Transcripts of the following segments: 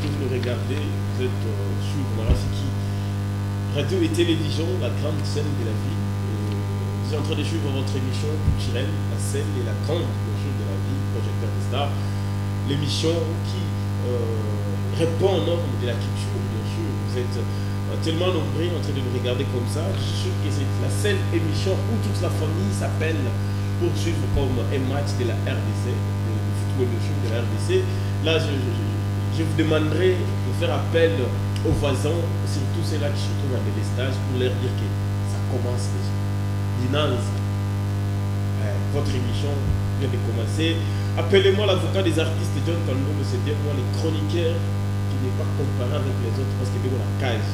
que vous le regardez, vous êtes euh, sur voilà, qui radio et télévision, la grande scène de la vie. Euh, vous êtes en train de suivre votre émission culturelle, la scène et la grande mesure de la vie, Projecteur des Stars, l'émission qui euh, répond aux normes de la culture, bien sûr. Vous êtes tellement nombreux en train de nous regarder comme ça, je suis sûr que c'est la seule émission où toute la famille s'appelle pour suivre comme un match de la RDC, le football de la RDC. Là, je vous demanderai de faire appel aux voisins, surtout ceux-là qui se trouvent dans des stages, pour leur dire que ça commence déjà. Dinance, votre émission vient de commencer. Appelez-moi l'avocat des artistes John Kandoum, bien moi les chroniqueurs qui n'est pas comparé avec les autres parce que c'est la cage.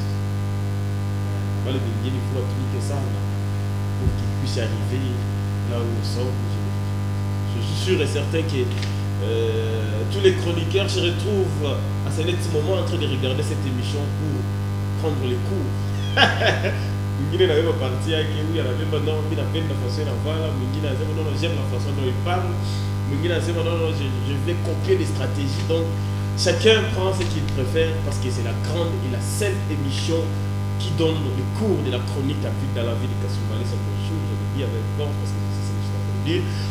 Voilà, il faut appliquer ça pour qu'ils puissent arriver là où nous sommes. Je, suis sûr et certain que euh, tous les chroniqueurs se retrouvent à ce petit moment en train de regarder cette émission pour prendre les cours. mwingine naweza parti yake huyu anabeba non mimi napenda façon inavala mwingine anasema non j'aime la façon dont il parle. Mwingine anasema non non je, vais copier les stratégies. Donc chacun prend ce qu'il préfère parce que c'est la grande et la seule émission qui donne le cours de la chronique à dans la vie de Kassoumali c'est bonjour je le dis avec force parce que c'est ce que je suis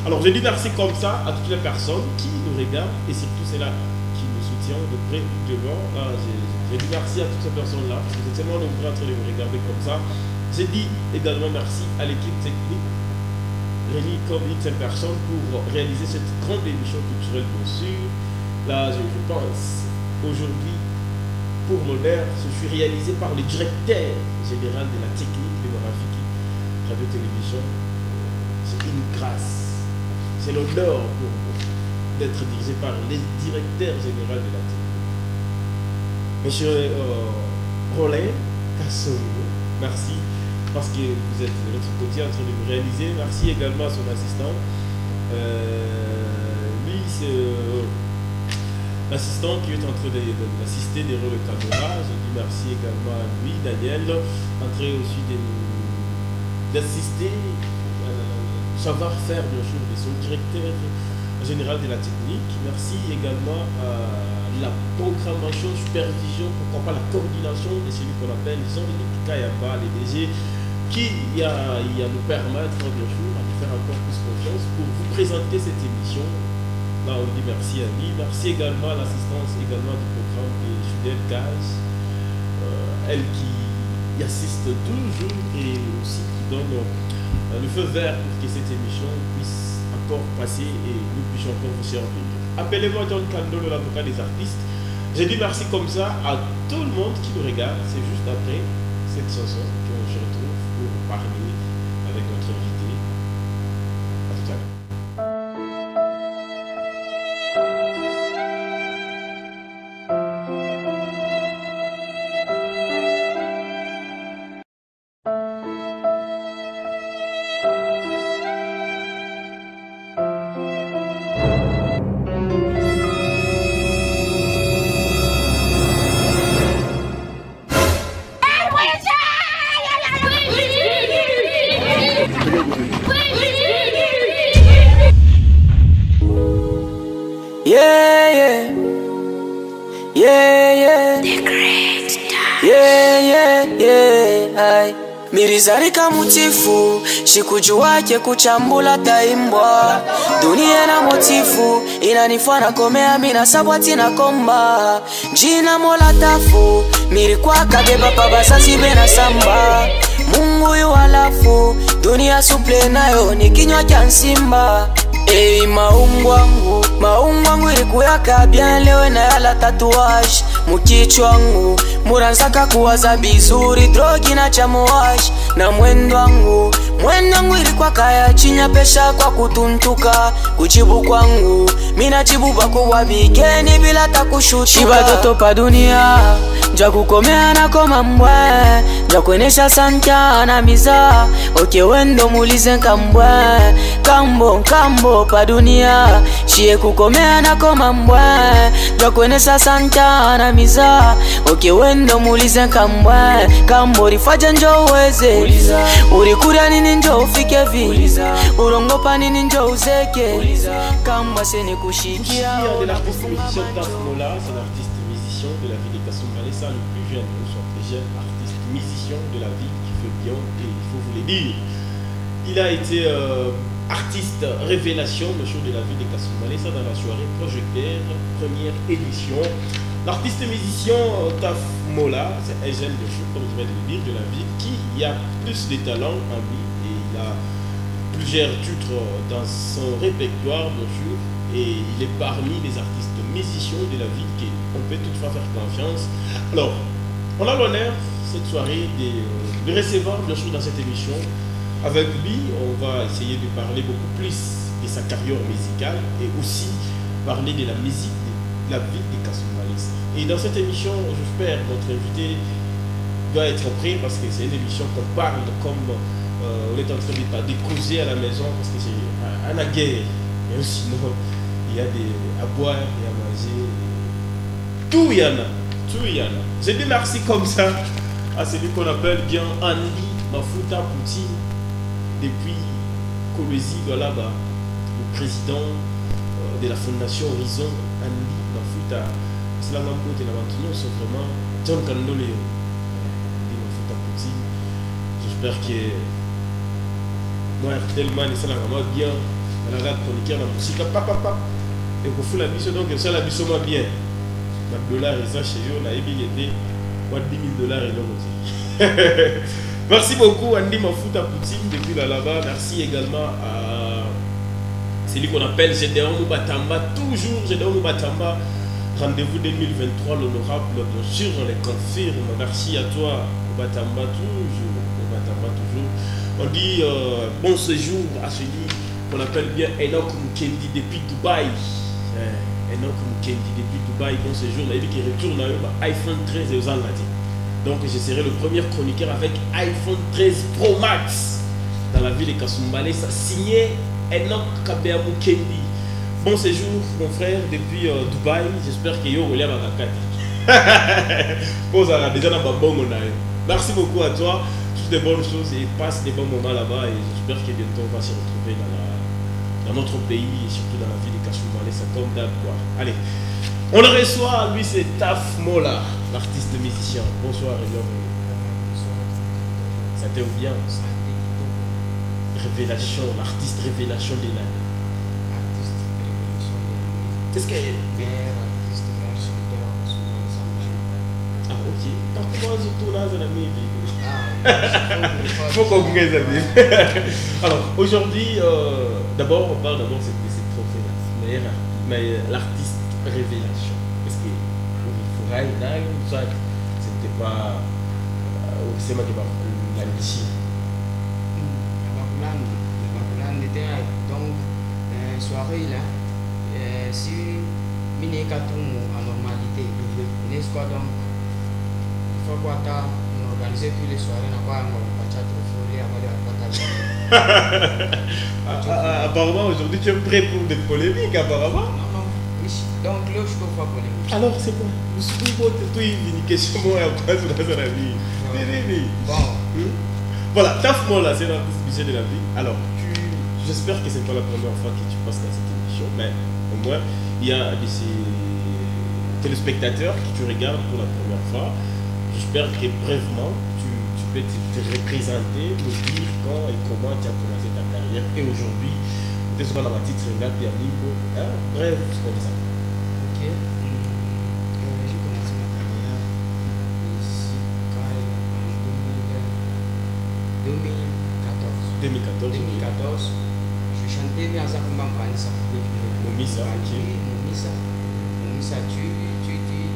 alors je dis merci comme ça à toutes les personnes qui nous regardent et surtout celles-là de près ou de loin. Ah, j'ai dit merci à toutes ces personnes-là, parce que c'est tellement nombreux en train de me regarder comme ça. J'ai dit également merci à l'équipe technique, réunie comme une seule personne, pour réaliser cette grande émission culturelle, bien sûr. Là, je, pense, aujourd'hui, pour l'honneur, je suis réalisé par le directeur général de la technique démographique radio-télévision. C'est une grâce. C'est l'honneur pour vous d'être dirigé par le directeur général de la technique. Monsieur euh, Rollin merci parce que vous êtes de notre côté en train de vous réaliser. Merci également à son assistant. Euh, lui, c'est euh, l'assistant qui est en train d'assister de, le caméra. Je dis merci également à lui, Daniel, en train aussi d'assister, savoir-faire bien sûr de son directeur général de la technique. Merci également à la programmation, supervision, pourquoi pas la coordination de celui qu'on appelle Jean-Denis Kayaba, les DG, qui a, a nous permettre bien sûr à nous faire encore plus confiance pour vous présenter cette émission. Là, on dit merci à lui. Merci également à l'assistance également du programme de Judel Gaz, euh, elle qui y assiste toujours et aussi qui donne le feu vert pour que cette émission puisse passer et nous puissions encore vous servir. Appelez-moi John Kando, l'avocat des artistes. J'ai dit merci comme ça à tout le monde qui nous regarde. C'est juste après cette chanson Yeah, yeah. Yeah, yeah. Yeah, yeah, yeah. Mirizarika mutifu shikujuwake kuchambula taimbwa? Dunia na motifu inanifana komea mina sabwati na komba. Jina mola tafu mirikwakabeba pabazazi bena samba. Mungu yuwalafu dunia suple nayo ni kinywa cha nsimba. Ei maungwangu maungwangu ilikuya bien lewe nayala tatuwash mukichwangu muranzaka kuwaza bizuri drogi na chamuwash na mwendwangu mwene mwiri kwakaya chinyapesha kwa kutuntuka kuchibu kwangu minachibu bakubwabigeni bila takushutuka. Chibatoto pa dunia. Njakukomea nako mambwe njakwenesha santya na miza. Oke wendo mulize nkambwe. Kambo nkambo pa dunia. Chiye kukomea nako mambwe njakwenesha santya na miza. Oke wendo mulize nkambwe. Kambo rifaje njo uweze. Urikurya nini? Njo ufike nini njo uzeke? Kambwa seni kushikia de l'artiste musicien Tasmola, c'est l'artiste musicien de la ville de Kassoumbalé, ça le plus jeune, nous sommes très jeune artiste musicien de la ville qui fait millions et il faut vous le dire. Il a été euh, artiste révélation le jour de la ville de Kasumbalé, ça dans la soirée projecteur, première édition. L'artiste musicien euh, Taf Mola, c'est un jeune de fou, comme je viens de le dire, de la ville, qui a plus de talent en lui il a plusieurs titres dans son répertoire, bien sûr, et il est parmi les artistes musiciens de la ville qu'on peut toutefois faire confiance. Alors, on a l'honneur cette soirée de, recevoir, bien sûr, dans cette émission, avec lui, on va essayer de parler beaucoup plus de sa carrière musicale et aussi parler de la musique de la ville de Kasumbalesa. Et dans cette émission, j'espère notre invité doit être prêt parce que c'est une émission qu'on parle comme euh, on est en train de, de causer à la maison parce que c'est à, la guerre. Sinon, il y a des, à boire, il y a à manger. Tout y en a. Tout y en a. Je dis merci comme ça à celui qu'on appelle bien Andy Mafuta Poutine depuis Kolwezi là-bas, le président euh, de la fondation Horizon, Andy Mafuta, c'est la même côté là c'est vraiment John Kandole, Andy Mafuta Poutine. J'espère que c'est la vraiment bien, la regarde chroniqueur, la musique, papa, papa, et qu'on fout la mission, donc ça la mission bien. Le dollar, et ça chez eux, on a évidemment, moi, 10 000 dollars et l'autre Merci beaucoup Andy Mafuta Poutine depuis là-bas. Merci également à celui qu'on appelle Gédéon Moubatamba. Toujours Gédéon Moubatamba. Rendez-vous 2023, l'honorable, bien sûr, on les confirme. Merci à toi, Moubatamba, toujours. On dit euh, bon séjour à celui qu'on appelle bien Enoch Mukendi depuis Dubaï. Eh, Enoch Mukendi depuis Dubaï, bon séjour. Il dit qu'il retourne à iPhone 13 et aux. Donc je serai le premier chroniqueur avec iPhone 13 Pro Max dans la ville de Kasumbalé. Ça signé Enoch Kabeamu Kendi. Bon séjour mon frère depuis euh, Dubaï. J'espère que yo William Akakati. Pose à déjà dans bon Merci beaucoup à toi. Toutes de bonnes choses et passe des bons moments là-bas. Et j'espère que bientôt on va se retrouver dans, la, dans notre pays et surtout dans la ville de Kasumbalé. C'est comme d'hab Allez. On le reçoit, lui c'est Taf Mola, l'artiste musicien. Bonsoir Ça te bien Révélation, l'artiste révélation de l'année. Artiste révélation de l'année. Qu'est-ce que. Meilleur artiste, meilleur chanteur, souvent ça Ah ok. Comment je tourne dans la Ah, Il faut qu'on crée ça Alors aujourd'hui, euh, d'abord on parle d'abord de ces trophées-là. Mais l'artiste révélation Parce que il faudra ça, c'était pas. C'est moi qui va la mission. Donc, euh, soirée là, euh, mini katumu en normalité, n'est-ce quoi donc, il faut quoi les soirées, on va pas chat trophée, on va pas Apparemment aujourd'hui tu es prêt pour des polémiques apparemment. Non, non. Donc là je peux pas polémique. Alors c'est quoi? Vous souvenez une question moi après sur la vie. Bon. Voilà, Taf là, c'est l'artiste budget de la vie. Alors, tu, j'espère que c'est pas la première fois que tu passes dans cette émission, mais au moins, il y a des téléspectateurs qui te regardent pour la première fois. J'espère que brièvement, tu, tu peux te, te, représenter, nous dire quand et comment tu as commencé ta carrière. Et aujourd'hui, peut-être qu'on a ma titre, regarde bien Limbo. Hein? Bref, c'est comme ça. Ok. Euh, j'ai commencé ma carrière ici quand en 2014. 2014. 2014. Je chantais bien ça comme Mampanisa. Momisa, ok. Momisa. Momisa, tu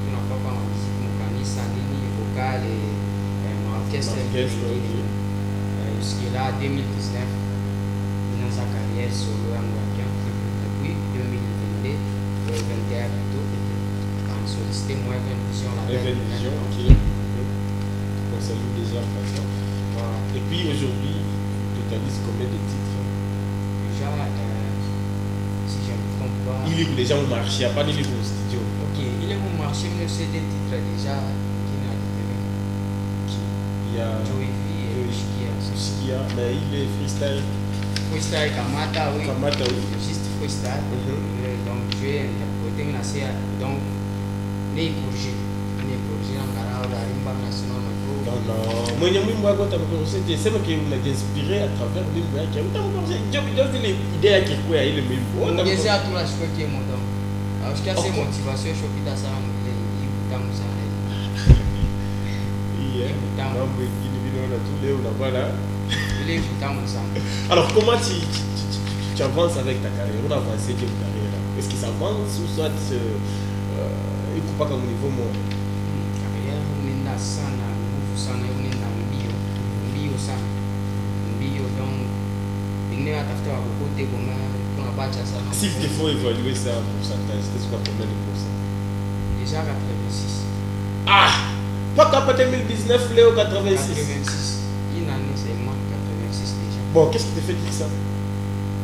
n'as pas pas ma musique, Mampanisa, Nini, vocal et orchestre. Jusqu'à là, 2019, dans sa carrière solo américain. Depuis 2022, euh, 21 plutôt, en sollicité moi une vision la Vision, ok. On salue déjà. Voilà. Et puis aujourd'hui, tu totalises combien de titres Déjà, euh, si je ne me trompe pas. Il est déjà au marché, il n'y a pas de livre au studio. Ok, il est au marché, mais c'est des titres déjà qui n'a déterminé. Qui Il y a Joey mais il est freestyle. Freestyle Kamata, oui. Kamata, oui. Juste freestyle. Mhm. Euh, Donc, je vais interpréter une assez. Donc, les en la Rimba Non, non. Wako utamukoroshe sema ke unajiinspire à travers ile idea yake kwa ya ile mwimbo. ongezea tu la shikoki moto aushikia se Okay. motivation mwile ikutamu sana Yeah. Alors, comment tu, tu, tu, tu- tu avances avec ta carrière? On avance avec ta carrière? Est-ce que ça avance ou soit euh, il coupe pas comme niveau moi? Carrière unaenda sana nguvu sana unaenda mbio mbio sana mbio donc. Pengine watafuta wakokote koma tunabacha sana S'il te faut évaluer ça en pourcentage, qu'est-ce qu'on combien de pourcents? Déjà 86 Ah Pas qu'après 2019, Léo 86. 86 une année seulement 86 déjà Bon, qu'est-ce qui te fait dire ça?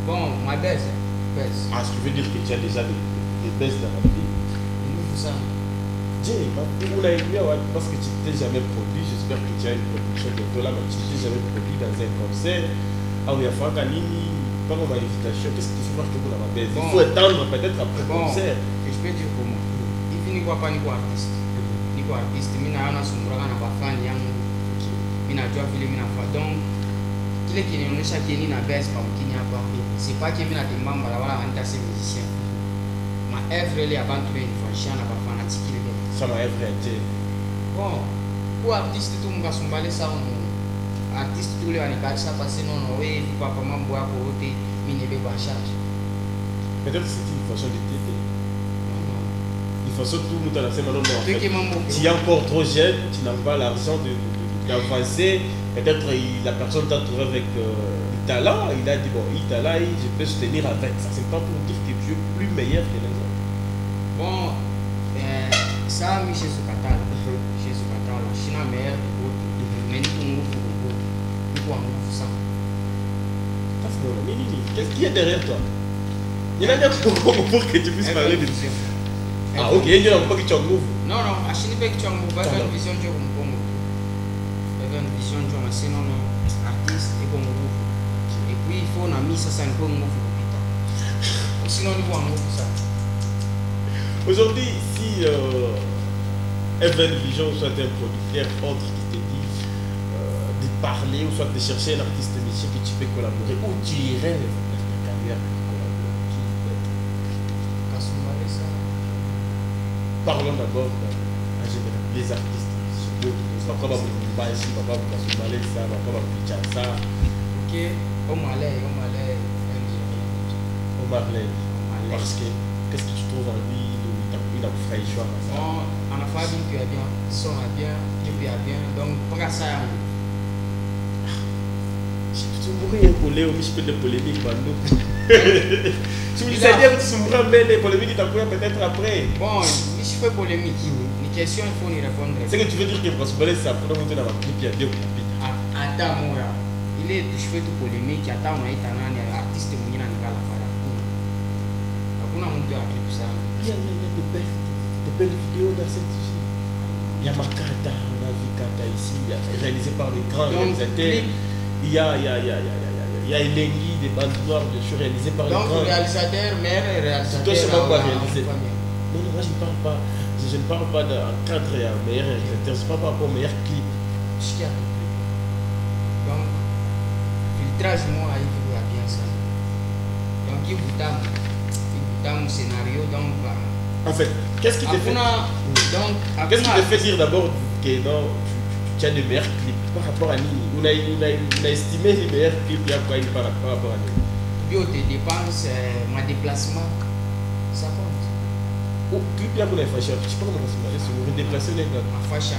Bon ma baisse baisse Ah, ce qui veut dire que tu as déjà des, des baisses dans la vie? nguvu sana Jay, on a aimé ouais, parce que tu t'es jamais produit. J'espère que tu as une production bientôt là, mais tu t'es jamais produit dans un concert. Ah oui, il faut qu'à pas comme invitation. Qu'est-ce que tu fais voir que vous avez baisse? Il faut attendre peut-être après le bon concert. je peux dire comment hivi niko hapa niko artist niko artist mi naona sumburaka na bafani yangu mi najua vile mi nafaa. Donc kile kinionyesha kieni na bes pamkini hapa. C'est pas que mi natemba mbalabala anita se musicien. Ma œuvre ile ya bantu benifanyisha na bafanatique ile bene Ça m'a vrai, Jay. bon ku artiste tu mukasumbale sana artiste tu ule wanikarisa pasi nono we papa mambo yako yote mi nebe kwa charge Peut-être que c'est une façon de t'aider. Une façon tout le monde a la en fait, mambo tu es encore trop jeune, tu n'as pas l'argent de, de- de- d'avancer. Peut-être la personne t'a trouvé avec euh, talent. Il a dit Bon, il talent, je peux soutenir avec. Ça, c'est pas pour dire que tu es plus meilleur que les autres. bon eh, saa mi shesu katala shesu katala shina meilleur kukutu mais niko wa nguvu sana Ça. Qu'est-ce qu'il y a derrière toi? Il y en a pour, pour que tu puisses parler de Vision. Ah, ok, il y en a pas qui t'en move. non non ashini pe kichwa nguvu Tala. baka vision njo kumpongo tu baka vision njo masino no artiste iko nguvu. Et puis il faut na mi sasa niko nguvu kupita. Sinon niko wa nguvu sana. Aujourd'hui, si euh, Evan Vision soit un producteur autre qui te dit euh, de parler ou soit de chercher un artiste musicien que tu peux collaborer, où tu irais Parlons d'abord euh, les artistes ça, ça, ok omale Parce que qu'est-ce que tu trouves en lui Il a- fait choix ça? Bien son bien bien donc au miche de polémique. Tu me disais bien que tu me mais les polémiques, tu peut-être après. bon nisifai polémique ni question il faut ni répondre C'est que tu veux dire que Prosper, c'est après monter dans ma clip, il y a deux clips. A- hata moya ile tusifai tu polémique hata unaita nani artiste mwingine anikala fara hakuna hakuna mtu ya clip sana Il y a, il y a, il y a de, belles, de belles vidéos dans cette vie. Il y a Makata, on a vu Kata ici, il y a, réalisé par les grands Donc, réalisateurs. clip. Il y a, il y a, il y a, il y a, il y a, il y a Elengi, des bandes noires, bien sûr, réalisées par les donc grands. réalisateur meilleur réalisateur Toi, c'est pas quoi réaliser. Moi je ne parle pas. Je, je ne parle pas d'un cadre et un meilleur réalisateur. C'est pas par rapport au meilleur clip. Sikia tu clip. donc filtrage mo hivi ya bien sana donc ibutamu ibutamu scénario donc ba- En fait, qu'est-ce qui te fait Qu'est-ce qui te fait dire d'abord que non, tu, tu- as de meilleurs clips par rapport à Nini? On a, on, a, on a estimé les meilleurs clips il y a quoi il par, rapport à bio te dépense euh, ma déplacement ça compte clip fait, je sais pas comment ça déplacer les gars.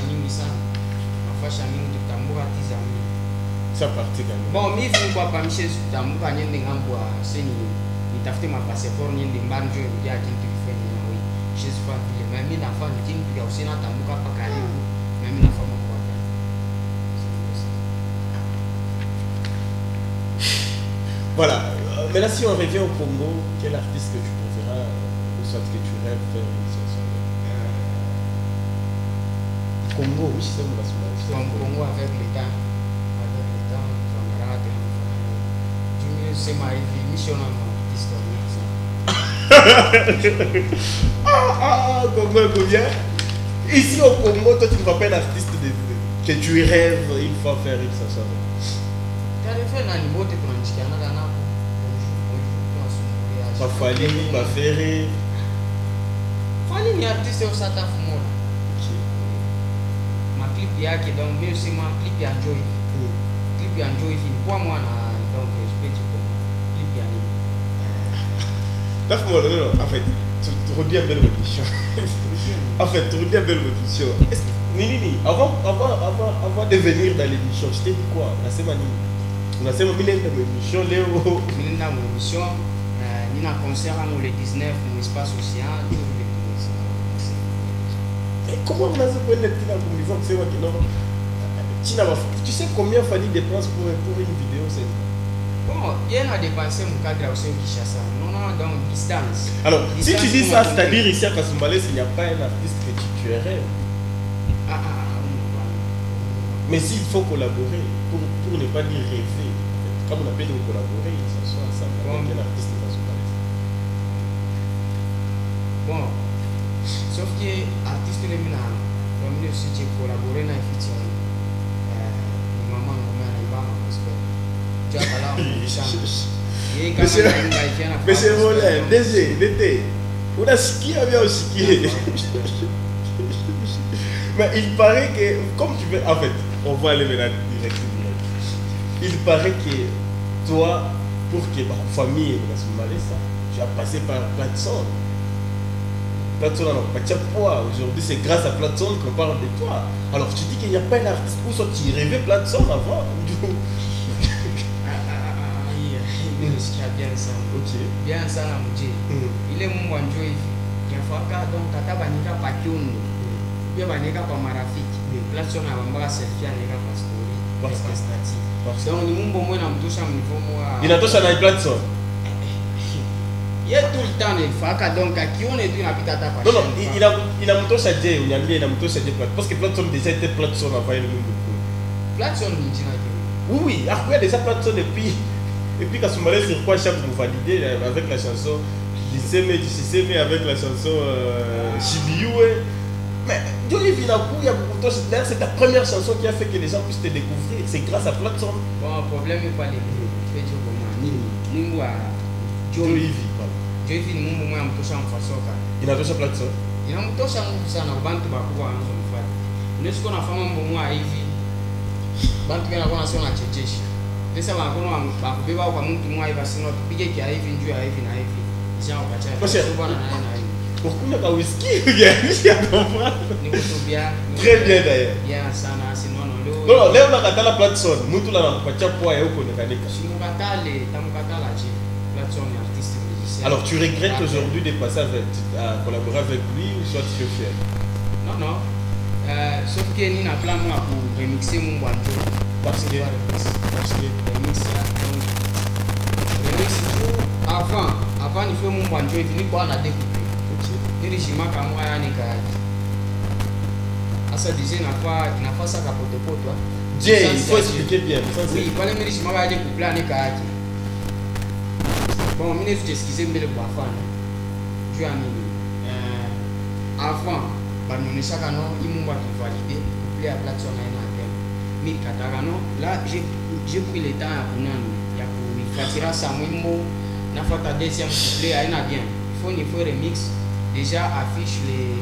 mingi sana mingi tiza mingi Ça quand même. bon mi funi kwa pamishe tutambuka nyende ngambo ya seni nitafute mapaseport nyende mbanjo ya kintu kifanye na wewe Jésus pas vile mais mi nafa kintu ya usina tambuka pa karibu mais mi nafa mako kwa Voilà. Euh, mais là, si on revient au Congo, quel artiste que tu soit que tu rêves faire une chanson Congo, oui, c'est ça, on va se Comme Congo avec l'État avec l'État jumi sema hivi mission na historia sana Ah, ah, ah, Congo, combien Ici au Congo, toi, tu ne vois pas un artiste de, que tu rêves une fois faire une Fali ni artiste usata fumola maclip yake donc usema clip ya clip ni kwa mwana donc spechi kwa clip ya nini? Non, en fait, tu, belle en fait, tu belle Nini, Nini, avant, avant, avant, avant de venir dans l'émission, je t'ai dit quoi? Nasema nini mimi leo. euh, nina concert yangu le 19 mu espace océan ndio vile tunasema. Et comment on a que c'est moi qui non China va Tu sais combien fallait dépenses pour, pour une vidéo c'est bon ye na dépense mu cadre useo kishasa non non donc distance Alors, si tu dis ça, c'est-à-dire ici à Kasumbalès, il n'y a pas un artiste que tu tuerais. ah ah ah. Mais s'il faut collaborer, pour, pour ne pas dire rêver, comme on appelle collaborer, il s'assoit ensemble Bon. avec un artiste de Kasumbalès. bon sauf que artiste le mina bamine aussi je collaboré na euh, tu Monsieur- DG, DT, unasikia bien usikie. Mais il paraît que, comme tu veux, en fait, on va aller maintenant direct, direct. Il paraît que toi, pour que ma famille ça, tu as passé par Platson. Platson alors poids. Aujourd'hui, c'est grâce à Platson qu'on parle de toi. Alors tu dis qu'il n'y a pas un artiste pour ça, tu rêvais Platson avant. Ah, ah, ah, ah, nasikia bien sana Ok. bien sana mjini Mm. ile mungu anjo hivi yafaka donc hata banika pa kiundo pia banika pa marafiki Mm. platso na bambaka selfie anika pa que- donc ni mumbo mwe namtosha mnivomo wa Inatosha na Platson. ye tout le temps nifaka donc akione tu inapita hata pa Non, non, chaîne, il, pa- il a, il a mtosha J, uniambie inamtosha J Platson. Parce que Platson déjà était Platson avant le monde. platson ni jina ke Oui, oui, ah, il y a déjà Platson et puis, et puis Kasumbalès sur quoi chaque vous validez euh, avec la chanson Diseme, Diseme avec la chanson euh, Shibiwe. Mais Johnny Vinakou, il y a beaucoup de c'est ta première chanson qui a fait que les gens puissent te découvrir. C'est grâce à Platson. bon problème epale pejo koma nini mungu wa Johnny jo V, voilà. jo hivi ni mungu mwe amtosha mfasoka Inatosha Platson. inamtosha nguvu sana kubantu bakubwa wanazomfata unesiko nafama mbomwa hivi bantu benakuwa nasio nachechesha pesa banakuwa bakubeba kwa mtu mwa hivi asino tupige kia hivi njuu ya hivi na hivi Parce que- ishaokachana naye na hivi Pourquoi on a whisky Il y a comprendre. ni kutubia Très bien d'ailleurs. bien sana sinono Non, non, leo nakatala Platson. Mtu la nakupatia poa ya huko nikanika. simukatale tamukatala ni artiste musicien. Alors tu regrettes aujourd'hui de passer à collaborer avec lui ou soit tu es fier? Non non. Euh, sauf que ni na plan mwa ku remixer mungu anjo Parce que- parce que remix donc. Remix avant. Avant ni fait mungu anjo hivi ni kwa na découper. Nilishimaka mwa yani kaji asa dije nafa nafa saka potopoto Jay, il faut expliquer bien. Ça, c'est- oui pale nilishimaka aje kupla ni kaji bon mimi nifutesikize mbele kwa fana juu ya nini euh, avant banionyeshaka no imungu akivalide couple ya platson aina atel mi kataka no là j'ai j'ai pris le temps ya kunani ya kuifatira sa mwimbo nafata deuxième couple aina bien il faut ni faut remix. Déjà affiche le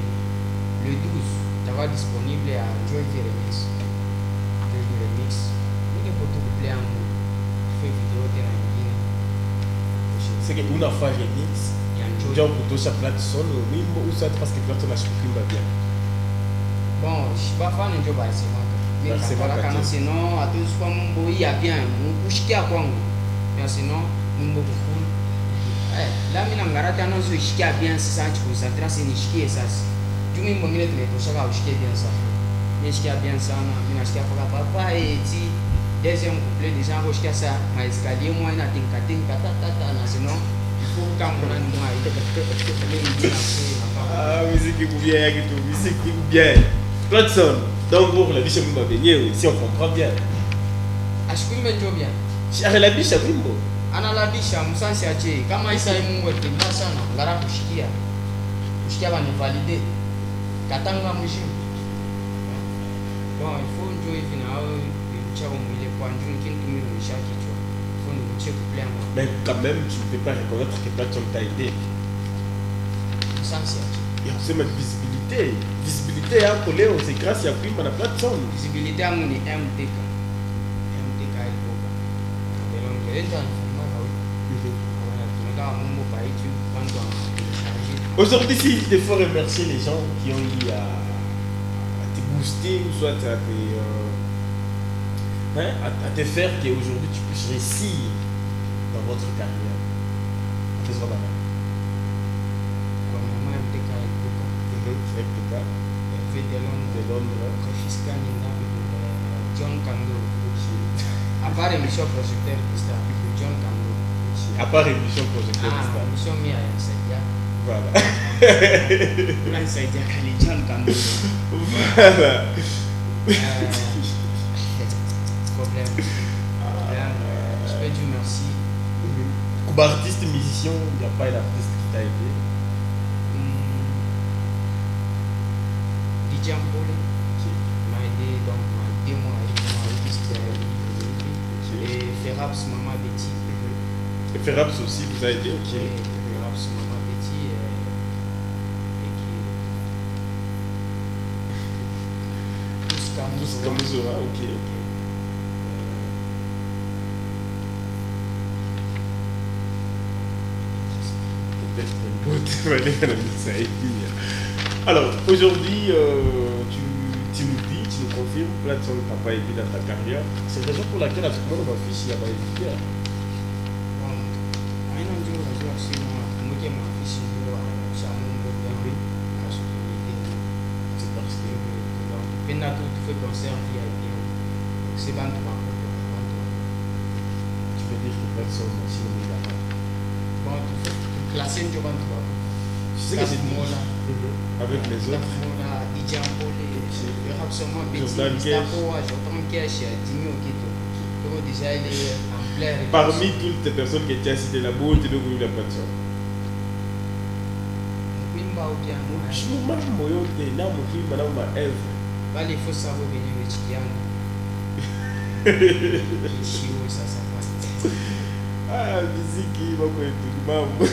le 12 takuwa disponible ya joivi remix c'est que una fa remix ya Joy. ndio kutosha Platson wimbo ou soit parce que Platson ashikuimba bien. bon bafani njo basemaka Basemaka kana tu. sino atozikwa mumbo iya bien kushikia kwangu mais sino mumbo kukulu eh, la mina ngarati anazoshikia bien sasa chikonsantra sinishikie sasa juu mimbo mine tumetoshaka ushikie bien sana nishikia bien sana minashikia paka papa eti deuxième couplet déjà ngoshikia sa maescalier mwa ina tinka tinka tatata na sino ifo kukangunani mwa Ah, musique bien, musique bien. Donc pour la biche si on comprend bien. Share la biche wimbo. analabisha msansi ache kama isa mungu etembea sana ngara kushikia kushikia banivalide katanga mshimu bon il faut njoo hivi na wewe nilicha mwile il Mais quand même, tu ne peux pas reconnaître que plateforme t'a aidé. on sait même visibilité. Visibilité yako leo, c'est grâce à plateforme. yangu ni MTK MTK ilikuwa ndio ndio ndio anafanya wewe tunakaa Mungu kwa YouTube kwanza wanacharger Aujourd'hui, si il faut remercier les gens qui ont eu à, à te booster ou soit à te, euh, hein, à, à te faire qu'aujourd'hui tu puisses réussir dans votre carrière. La de Londres. Ndani John Kando à part émission projecteur John Kando À part émission projecteur ah émission mia Voilà. John Kando voilà. Problème euh, je dire merci. Comme artiste musicien, il n'y a pas un artiste qui t'a aidé. Hum, DJ Ambole m'a aidé donc m'a aidé moi avec mon artiste et Ferraps Maman Betty. Et Ferraps aussi vous a aidé, ok. Ferraps Maman Betty et qui tous comme Zora, ok. Aidé. Alors, aujourd'hui, euh, tu, tu nous dis, tu nous confirmes, plateforme ne t'a pas aidé dans ta carrière. C'est la raison pour laquelle, à ce moment, ma fille, il n'y a pas aidé. C'est tu tu tu dire que personne, sinon il n'y a pas. bon tu fais tu classer ndio bantu bako Tu sais que c'est Mola avec les autres. Parmi toutes les personnes que tu as citées tu dois la yote il faut savoir venir kishiwe sasa basi ah miziki mambo yetu mambo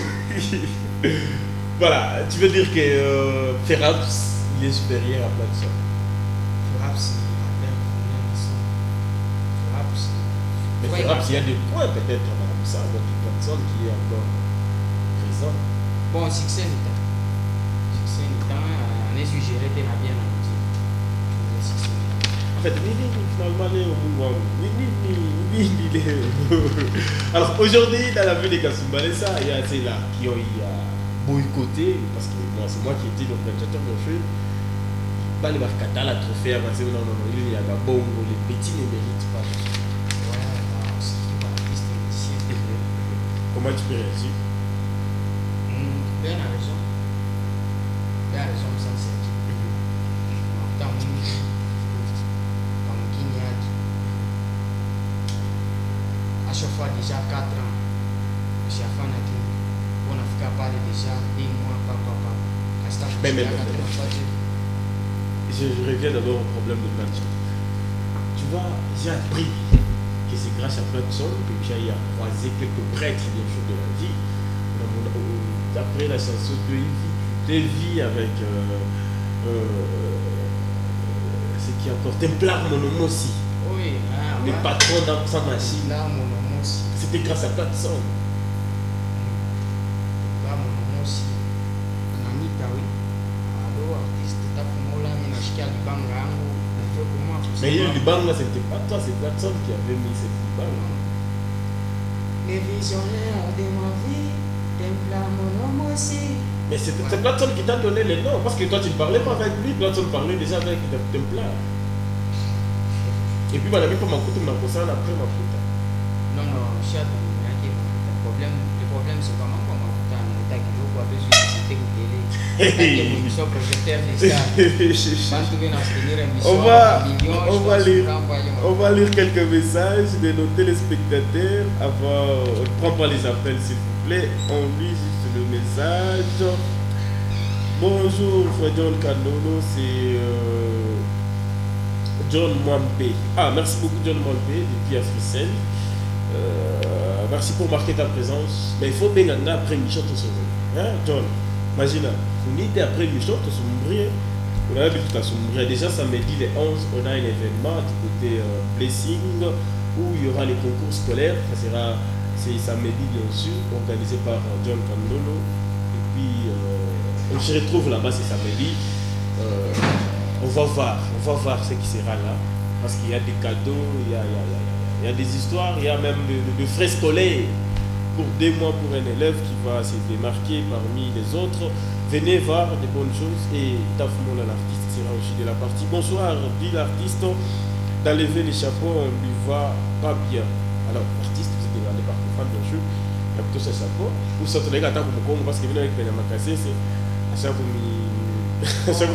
voilà tu veux dire que euh, Ferraps il est supérieur à plateforme Raps, Raps. mais Ferraps il y a des points peut-être dans ça qui est encore présent Bon, succès ni temps. Succès ni temps, on est suggéré bien à en fait ni ni ni finalement les Mungu wangu. ni ni ni ni ni leo alors aujourd'hui dans la ville de Kasumbalesa il y a ces là qui ont eu à boycotter parce que moi c'est moi qui étais l'organisateur de jeu bali bakatala trophée basema non non non il y a bongo les petits ne méritent pas comment tu peux réagir? Hmm, Ben a raison. Ben a raison, comme Guignard. À chaque fois déjà 4 ans. Chaque fois, on a déjà, papa. Mais, mais, coucher, mais, à mais. 4 ans, je, je reviens d'abord au problème de plein de choses. Tu vois, j'ai appris que c'est grâce à plein de choses que j'ai eu à croiser quelques prêtres, bien sûr, de la vie. D'après la chanson de vie, de vie avec euh, euh, ce qui est encore Templar mon nom aussi. Oui, ah, Les ouais. patrons d'Amsa Machine. C'était grâce à plein tapumola, minashikia libanga yangu. Ndio comment Mais il Liban, là, c'était pas toi, c'est personne qui avait mis cette Liban. Les visionnaires de ma vie, templar mon nom aussi. Mais c'est c'est Platson qui t'a donné les noms. Parce que toi, tu ne parlais pas avec lui. Platson parlait déjà avec Templar. Et puis, madame, pour ma coûte, ma coûte, après ma coûte. Non, non, chat, le problème, le problème c'est comment comment putain, on t'a qu'il faut besoin On va, on va lire, on va lire quelques messages de nos téléspectateurs avant, on ne prend pas les appels s'il vous plaît, on lit juste le message. Bonjour Frère John Canono, c'est euh, John Mwampe. Ah, merci beaucoup John Mwampe depuis Africel. Euh, merci pour marquer ta présence. Mais il faut bien après Michel tout hein, John, imagine, on est après tout sombrer. On a l'habitude à sombrer. Déjà samedi les 11, on a un événement du côté euh, Blessing où il y aura les concours scolaires. Ça sera samedi bien sûr, organisé par John Candolo. Et puis euh, on se retrouve là-bas, c'est samedi. Euh, on va voir, on va voir ce qui sera là. Parce qu'il y a des cadeaux, il y a, il y a, des histoires, il y a même de, frais scolaires pour des mois pour un élève qui va se démarquer parmi les autres. Venez voir des bonnes choses et Tafmoul, l'artiste, sera aussi de la partie. Bonsoir, dit l'artiste. D'enlever les chapeaux, on lui voit pas bien. Alors, l'artiste, vous êtes demandé par les femmes, bien sûr. Il y a plutôt ce chapeau. Ou ça, tu as parce que vous avec Benyama Kassé, c'est à chaque fois, fois,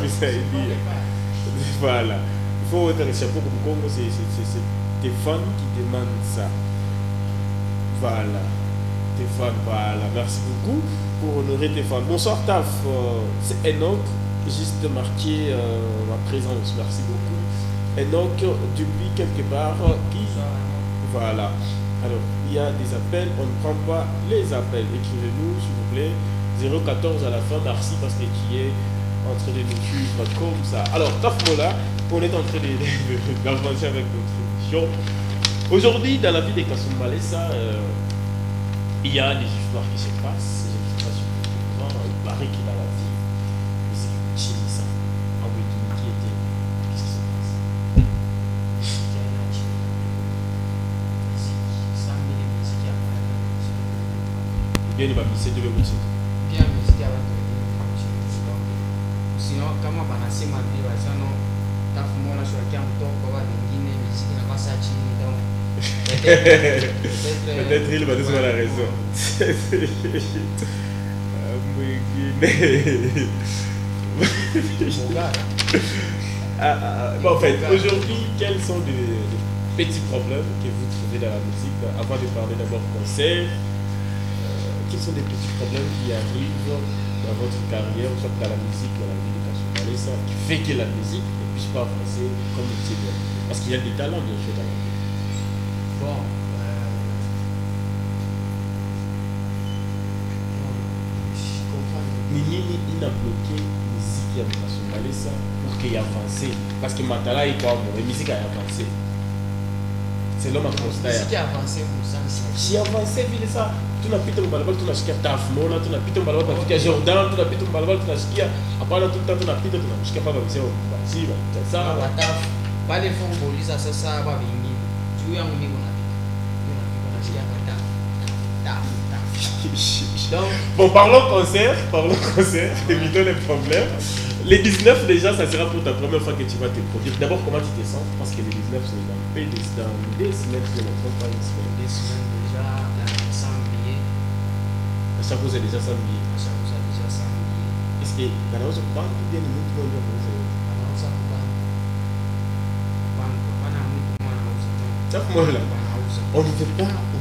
voilà. Il faut être un chapeau comme Congo, c'est Stéphane qui demande ça. Voilà. Stéphane, voilà. Merci beaucoup pour honorer Stéphane. Bonsoir Taf, euh, c'est Enoch, juste marqué euh, ma présence. Merci beaucoup. Enoch, depuis quelque part, qui. Voilà. Alors, il y a des appels, on ne prend pas les appels. Écrivez-nous, s'il vous plaît. 014 à la fin, merci parce que qui est en train de nous comme ça. Alors, Tafmola, on est en train d'avancer avec notre émission. Aujourd'hui, dans la vie des Kasumbalesa, euh, il y a des histoires qui se passent. Des histoires il paraît qu'il a la vie, mais c'est ça. En qui était. Qu'est-ce qui se passe? Bien, il va misser de musique. Bien, musique avant sinon kama banasema vile wasano tafumona shwakia mtoko wa vingine miziki na basa chini donc peut-être il va nous avoir la raison. Mwingine ah, ah, bon, en fait, aujourd'hui, quels sont les, les, petits problèmes que vous trouvez dans la musique? Avant de parler d'abord concert, euh, quels sont les petits problèmes qui arrivent dans votre carrière, soit dans la musique, dans la vie ça qui fait que la musique ne puisse pas avancer comme il. Parce qu'il y a des talents, bien sûr, dans la Bon. Euh... Comprends. Nini, il a bloqué la musique qui a ça pour qu'il avance. Parce que Matala, il croit la musique a avancé. C'est l'homme à constat. Avancé, vu ça. tunapita mubalabala tunasikia tafmona tunapita mubalabala tunafikia jordan tunapita mubalabala tunasikia hapana tuta tunapita tunamshikia mpaka msema basi sawa bon parlons concert parlons concert évitons les problèmes les 19 déjà ça sera pour ta première fois que tu vas te produire d'abord comment tu te sens? Parce que les 19 c'est dans deux semaines je ne me trompe pas une semaine deux semaines déjà chaque fois c'est déjà 100 billets? Chaque fois c'est déjà 100 billets. Est-ce que banauza kubanga bien ni mtu mmoja anaweza Anauza kubanga. Kubanga bana mtu mmoja anauza. Chaque mois là. On ne veut pas,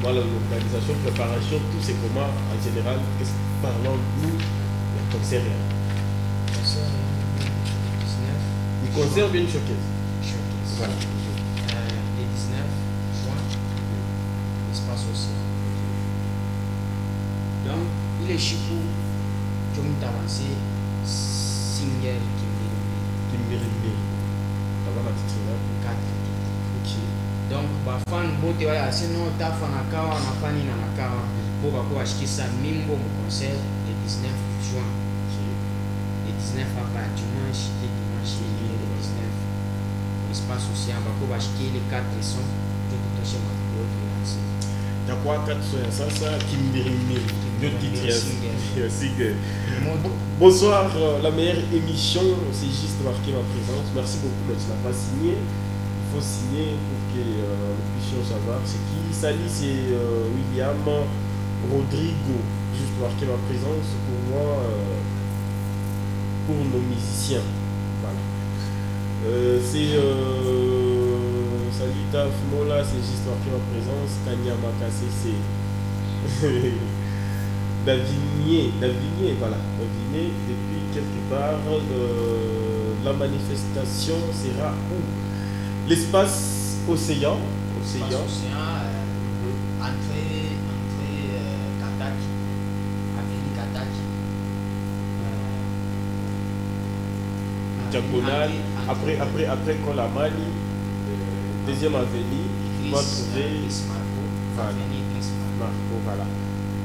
comment l'organisation, préparation, tout c'est comment en général, parlons-nous concert Concert 19. Le concert bien showcase. Showcase. Voilà. Euh, le 19 juin, l'espace aussi. Donc, il est chipou matitira. Quatre. Ok. Donc bafan bote waya sino tafa nakawa nafani na nakawa po bakuwa shikisa mimbo mu concert le 19 juin. Le 19 hapa dimanche, le dimanche le 19 espace social bako bashiki le 4 sons ndio tutoshe matokeo tuanze. Takuwa 4 sons ya sasa Kimbirimbi. Deux titres. Bonsoir, euh, la meilleure émission, c'est juste marqué ma présence. Merci beaucoup, mais tu n'as pas signé. Signer pour que nous puissions savoir c'est qui. Sali, c'est William Rodrigo. Juste marquer ma présence pour moi, euh, pour nos musiciens. Voilà. Euh, c'est euh, Salut Taf Mola, c'est juste marquer ma présence. Kanyama c'est Davigné, Davigné, voilà. Davigné, depuis quelque part, la manifestation sera où? L'espace océan. Océan. Océan, euh, entrée, entrée euh, Kataki, avenue Kataki. Euh, diagonale. Après, après, après Kolamani, euh, deuxième avenue, tu vas Idriss, trouver euh, Idriss Marco, Voilà. avenue Idriss Marco. Marco. Voilà.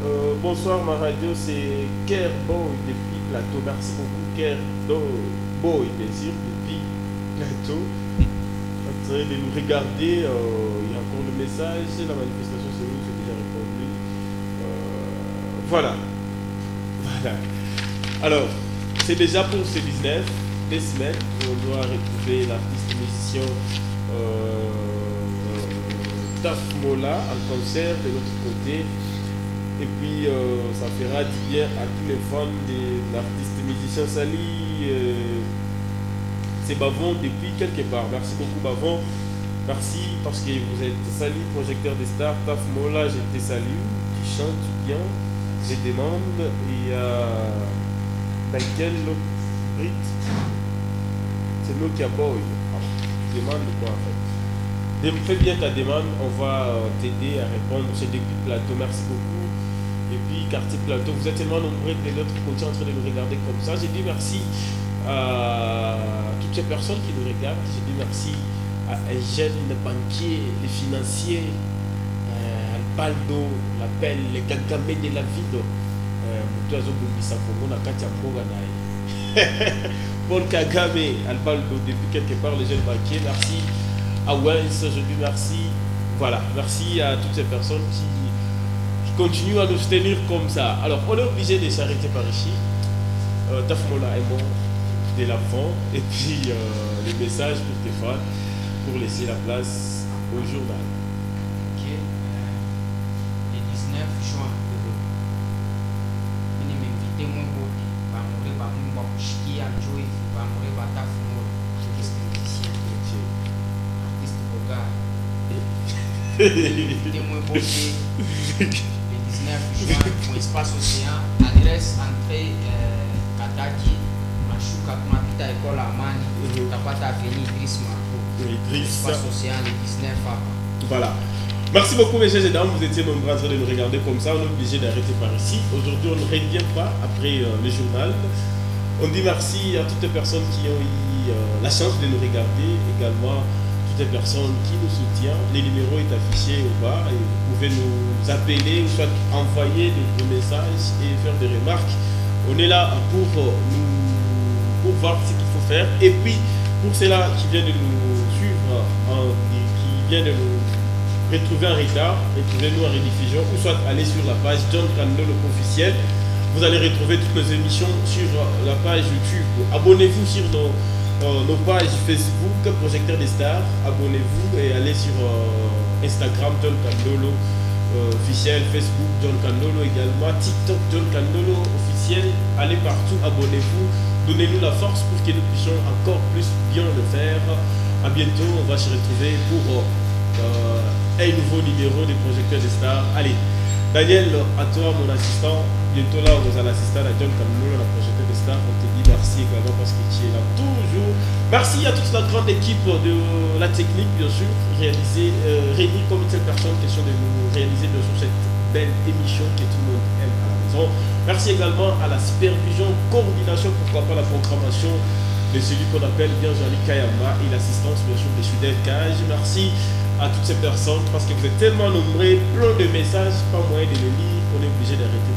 Euh, bonsoir, ma radio, c'est Ker Boy depuis Plateau. Merci beaucoup, Ker Do- Boy, bien sûr, depuis Plateau. Train de nous regarder, euh, il y a encore le message, la manifestation, c'est nous, j'ai déjà répondu. Euh, voilà. Voilà. Alors, c'est déjà pour ce 19, des semaines, où on doit retrouver l'artiste musicien euh, Taf Mola en concert de l'autre côté. Et puis, euh, ça fera du bien à tous les fans de l'artiste musicien Sali. euh, c'est Bavon depuis quelque part. Merci beaucoup, Bavon. Merci parce que vous êtes Sali, projecteur des stars. Taf Mola, je te salue. Tu chantes bien. Je demande. Il y a Michael Brit. C'est nous qui aborde. Je demande quoi en fait? Fais bien ta demande, on va euh, t'aider à répondre. C'est depuis Plateau, merci beaucoup. Et puis, quartier Plateau, vous êtes tellement nombreux de l'autre côté en train de nous regarder comme ça. J'ai dit merci à toutes ces personnes qui nous regardent. J'ai dit merci à un jeune banquier, les financiers, euh, Albaldo, l'appelle les gagamés de la ville. Euh, paul kagame albaldo depuis quelque part les jeunes banquiers merci à Wens, je dis merci. Voilà, merci à toutes ces personnes qui, qui continuent à nous soutenir comme ça. Alors, on est obligé de s'arrêter par ici. Euh, Tafmola est de l'avant. Et puis, euh, les messages pour tes fans pour laisser la place au journal. Ok, euh, le 19 juin, mini m'inviter moi bote, va mourir va mourir va chiquer à Joy, taf moi, artiste musicien, artiste boga. Moi bote, le 19 juin, mon espace océan, adresse entrée euh, Kataki, École Amani, Mhm. tapata Idriss Marco. Idriss. Espace océan le 19 hapa. Voilà. Merci beaucoup, messieurs et dames. Vous étiez nombreux train de nous regarder comme ça. On est obligé d'arrêter par ici. Aujourd'hui, on ne revient pas après euh, le journal. On dit merci à toutes les personnes qui ont eu euh, la chance de nous regarder. Également, toutes les personnes qui nous soutiennent. Le numéro est affiché au bas et vous pouvez nous appeler ou soit envoyer des, des messages et faire des remarques. On est là pour, euh, nous, pour voir ce qu'il faut faire. Et puis, pour ceux-là qui viennent de nous suivre, et qui viennent de nous retrouver en retard, retrouvez-nous en rediffusion ou soit aller sur la page John Candolo officiel. Vous allez retrouver toutes nos émissions sur la page YouTube. Abonnez-vous sur nos, euh, pages Facebook, Projecteur des Stars. Abonnez-vous et allez sur euh, Instagram John Candolo euh, officiel, Facebook John Candolo également, TikTok John Candolo officiel. Allez partout, abonnez-vous. Donnez-nous la force pour que nous puissions encore plus bien le faire. À bientôt, on va se retrouver pour euh, un nouveau numéro des projecteurs des stars. Allez, Daniel, à toi, mon assistant. Bientôt là, vous allez assister à John Camilo, la projecteur des stars. On te dit merci également parce que tu es là toujours. Merci à toute la grande équipe de la technique, bien sûr, réalisée, euh, réunie comme une seule personne, question de nous réaliser bien sûr cette belle émission que tout le monde aime à la maison. Merci également à la supervision, coordination, pourquoi pas la programmation de celui qu'on appelle bien Jean-Luc Kayama et l'assistance bien sûr de Sudel Cage. Merci à toutes ces personnes parce que vous êtes tellement nombreux, plein de messages, pas moyen de les lire. On est obligé d'arrêter